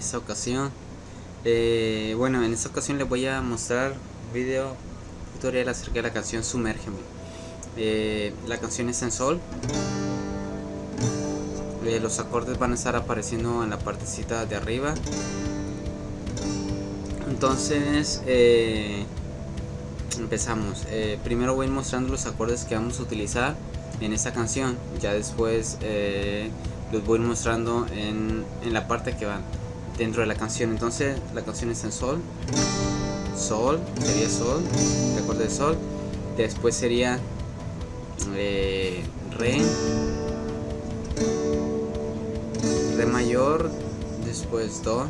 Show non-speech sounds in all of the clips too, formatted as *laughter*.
esta ocasión. Eh, bueno, en esta ocasión les voy a mostrar un video tutorial acerca de la canción Sumérgeme. Eh, la canción está en sol. Eh, los acordes van a estar apareciendo en la partecita de arriba. Entonces, empezamos. primero voy mostrando los acordes que vamos a utilizar en esta canción. Ya después los voy mostrando en, en la parte que van dentro de la canción. Entonces la canción está en sol, sol, sería sol, de acorde de sol. Después sería eh, re, re mayor, después do.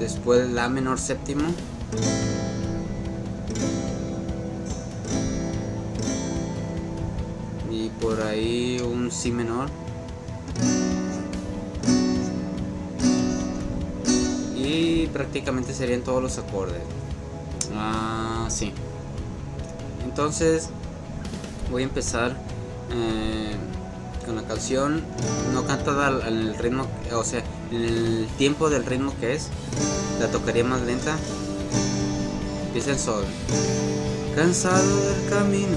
Después la menor séptimo. Por ahí un si menor. Y prácticamente serían todos los acordes. Ah, entonces voy a empezar eh, con la canción no cantada en el ritmo o sea en el tiempo del ritmo que es la tocaría más lenta. Empieza el sol. Cansado del camino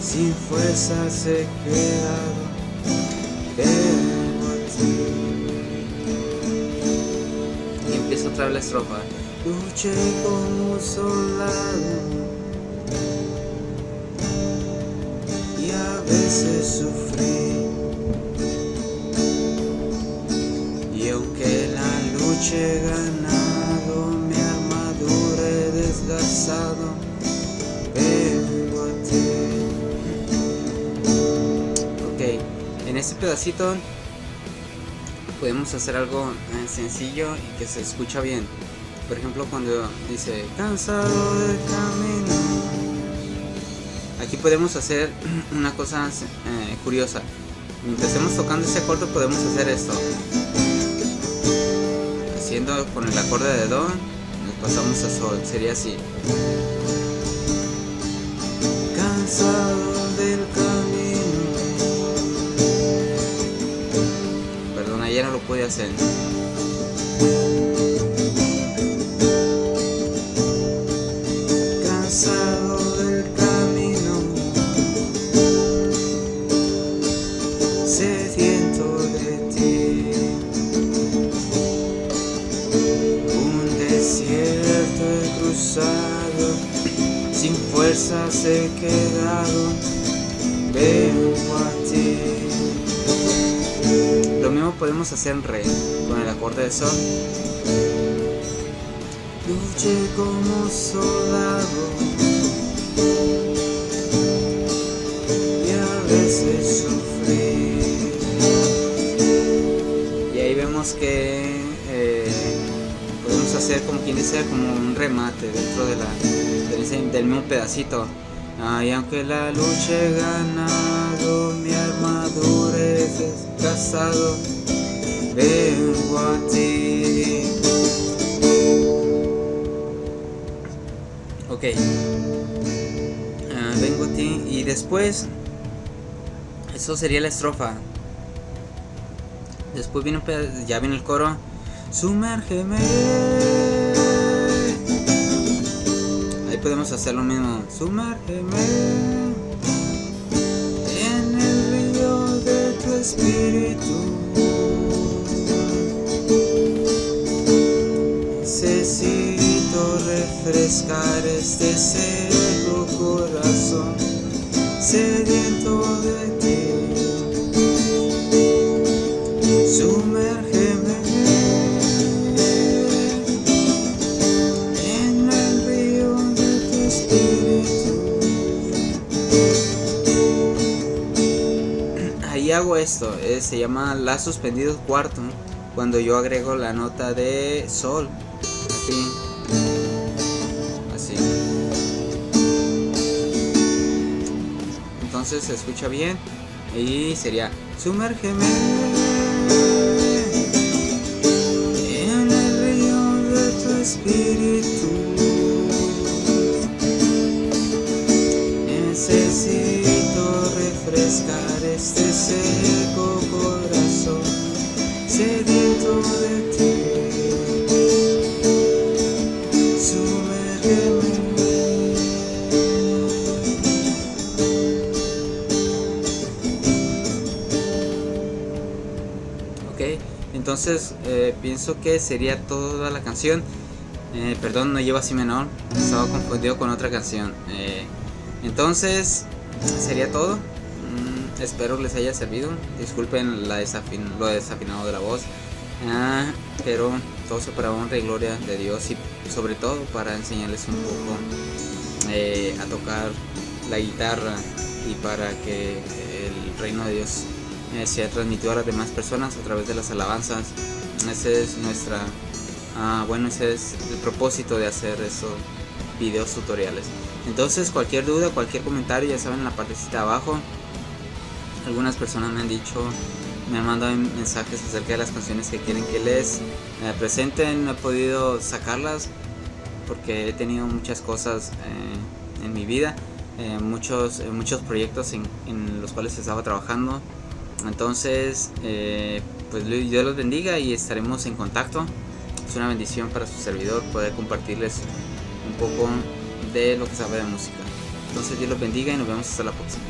sin fuerzas he quedado, a ti. Y empieza otra vez la estrofa. Luché como un soldado y a veces sufrí. Y aunque la lucha he en este pedacito podemos hacer algo eh, sencillo y que se escucha bien. Por ejemplo, cuando dice cansado del camino. Aquí podemos hacer *clears throat* una cosa eh, curiosa. Mientras estemos tocando ese acorde podemos hacer esto. Haciendo con el acorde de Do, nos pasamos a Sol. Sería así. Cansado Cansado del camino, sediento de ti, un desierto he cruzado, sin fuerzas he quedado, vengo a ti podemos hacer en re con el acorde de sol. Luché como soldado y a veces sufrí. Y ahí vemos que eh, podemos hacer como quien dice como un remate dentro de la, del, mismo pedacito. Y aunque la lucha he ganado, mi armadura es desgasado vengo a ti. Ok. Ah, vengo a ti. Y después. Eso sería la estrofa. Después viene ya viene el coro. Sumérgeme. Podemos hacer lo mismo. Sumérgeme. En el río de tu espíritu. refrescar este seco corazón sediento *clears throat* Ahí hago esto, eh, se llama La suspendido cuarto, cuando yo agrego la nota de sol. Así. Entonces se escucha bien. Y sería Sumérgeme en el río de tu espíritu. Entonces eh, pienso que sería toda la canción. Eh, perdón, no lleva si menor, estaba confundido con otra canción. Eh, entonces, sería todo. Mm, espero les haya servido. Disculpen la desafin lo desafinado de la voz. Ah, pero todo se para honra y gloria de Dios y sobre todo para enseñarles un poco a tocar la guitarra y para que el reino de Dios eh, se ha transmitido a las demás personas a través de las alabanzas. Ese es nuestra, ah, bueno, ese es el propósito de hacer esos videos tutoriales. Entonces cualquier duda, cualquier comentario, ya saben en la partecita de abajo. Algunas personas me han dicho, me han mandado mensajes acerca de las canciones que quieren que les eh, presenten. No he podido sacarlas porque he tenido muchas cosas eh, en mi vida, muchos, muchos proyectos en los cuales estaba trabajando. Entonces, eh, pues Dios los bendiga y estaremos en contacto. Es una bendición para su servidor poder compartirles un poco de lo que sabe de música. Entonces Dios los bendiga y nos vemos hasta la próxima.